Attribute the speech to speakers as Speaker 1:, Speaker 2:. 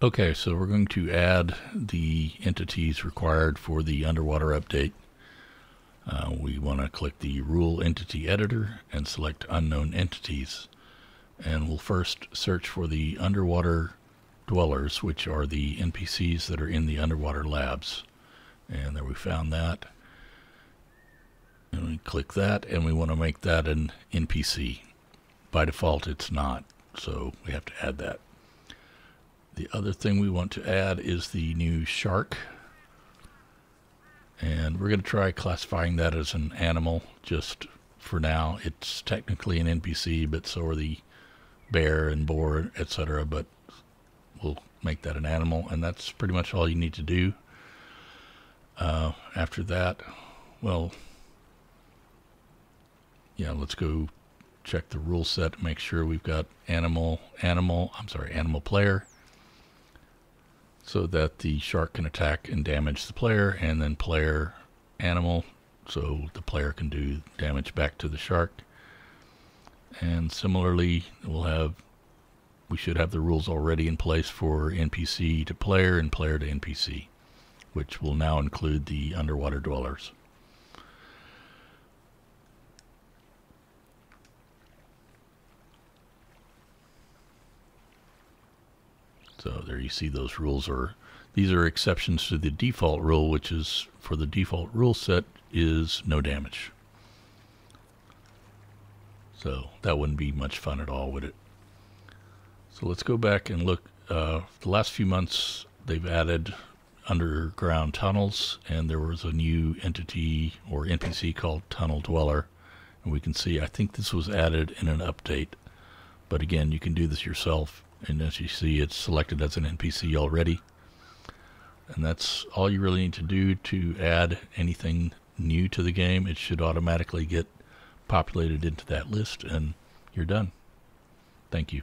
Speaker 1: Okay, so we're going to add the entities required for the underwater update. Uh, we want to click the Rule Entity Editor and select Unknown Entities. And we'll first search for the underwater dwellers, which are the NPCs that are in the underwater labs. And there we found that. And we click that, and we want to make that an NPC. By default, it's not, so we have to add that. The other thing we want to add is the new shark. And we're going to try classifying that as an animal just for now. It's technically an NPC, but so are the bear and boar, etc. But we'll make that an animal, and that's pretty much all you need to do. Uh, after that, well, yeah, let's go check the rule set, make sure we've got animal, animal, I'm sorry, animal player so that the shark can attack and damage the player, and then player animal, so the player can do damage back to the shark. And similarly, we'll have we should have the rules already in place for NPC to player and player to NPC, which will now include the underwater dwellers. So there you see those rules are these are exceptions to the default rule, which is for the default rule set is no damage. So that wouldn't be much fun at all, would it? So let's go back and look. Uh, the last few months, they've added underground tunnels, and there was a new entity or NPC called Tunnel Dweller. And we can see, I think this was added in an update. But again, you can do this yourself and as you see it's selected as an NPC already. And that's all you really need to do to add anything new to the game. It should automatically get populated into that list and you're done. Thank you